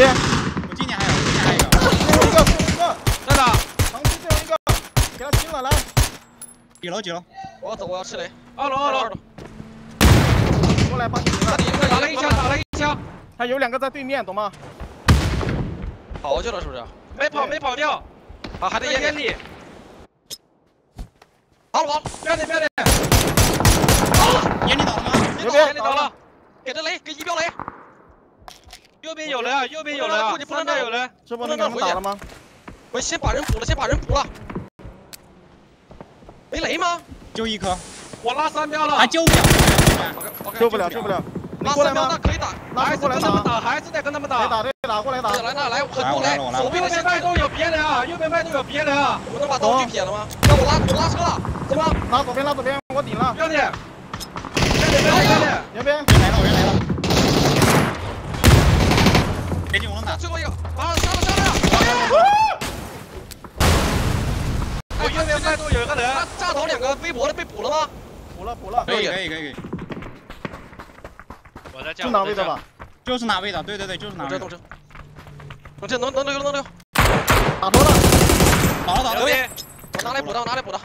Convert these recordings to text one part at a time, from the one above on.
边，我今年还有，今年还有一个。最后一个，最后一个，在哪？长期最后一个，给他清了，来，几楼几楼？我要走，我要吃雷。二楼二楼，过来帮你赢了。打了一枪，打了一枪，他有两个在对面，懂吗？跑去了是不是？没跑没跑掉，啊，还在在烟里。烟里，跑了好了，不要脸不要脸，眼里倒了吗？烟里倒了，给这雷，给一标雷。右边有人啊，右边有人啊，三边有人，这波能给他们打了吗？我先把人补了，先把人补了。没雷吗？就一颗，我拉三标了，还救不了。救不了，救不了。拉三标那？可以打。还是拉过来，跟他们打，还是得跟他们打。得打，对打，过来打。来来来，很多来，左右边边的先脉动有别人啊，右边脉动有别人啊，我能把道具撇了吗？那我拉我拉车了，怎么？拉左边，拉左边，我顶了不。要脸，不要脸不要脸不要脸，右边，人来了，人来了。别进我能打。最后一个，啊，杀了杀了！我右边脉动有一个人，那炸倒两个微博的被补了吗？补了，补了。可以可以可以可以，我在是哪位的吧？就是哪位的？对对对，就是哪位的。动车动车，能能能留能留，打头了，倒了倒了。我拿来补的，我拿来补的。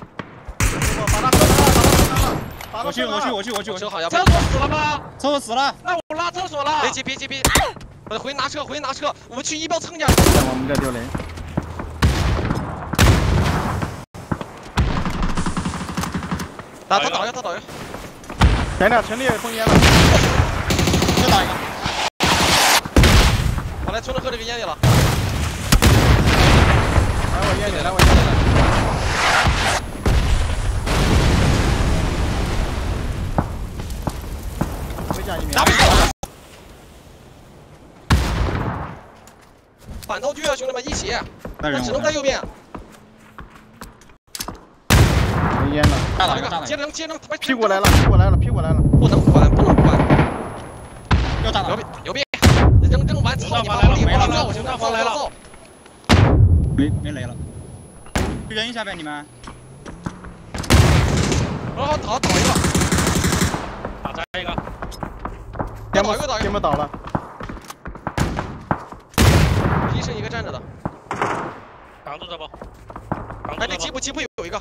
把他哥拿了，把他哥拿了。我去我去我去我去我去。好像被厕所死了吗？厕所死了。那我拉厕所了别。急别急别急，呃回拿车回去拿车，我们去一标蹭点。我们这丢雷。打他倒下他倒下，前两城里封烟了，再打一个。我来村子喝这个烟去了。来我烟去，来我烟里。回家一名。反道具啊，兄弟们一起，那只能在右边。没烟了，炸倒一个，炸倒一个。接着接着，屁股来了，屁股来了，屁股来了。不能管不能管，又炸倒了。有病有病，扔扔完操你妈！我没了没了没了，没没雷了。去扔一下呗，你们。然后倒倒一个，打再一个，天幕倒一个倒一个，天幕倒了，一剩一个站着的，挡住这波，挡哎，住这波。那吉普吉普有一个，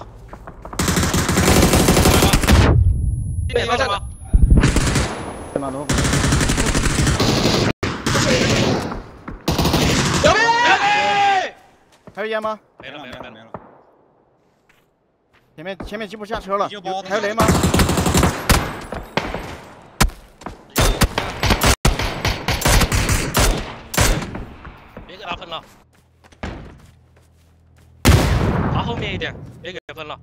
今点到了吗？天马罗。有病！还有烟吗？没了没了没了。没了。前面前面吉普下车了你就包，还有雷吗？给他喷了，他后面一点，别给他喷了，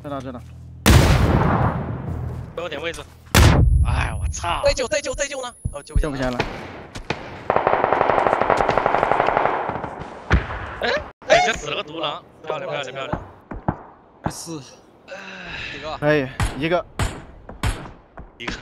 知道知道。给我点位置。哎，我操！再救再救再救呢？哦，救不下不下来。哎，这死了个独狼，漂亮漂亮漂亮。四。几个？可以，一个。一个。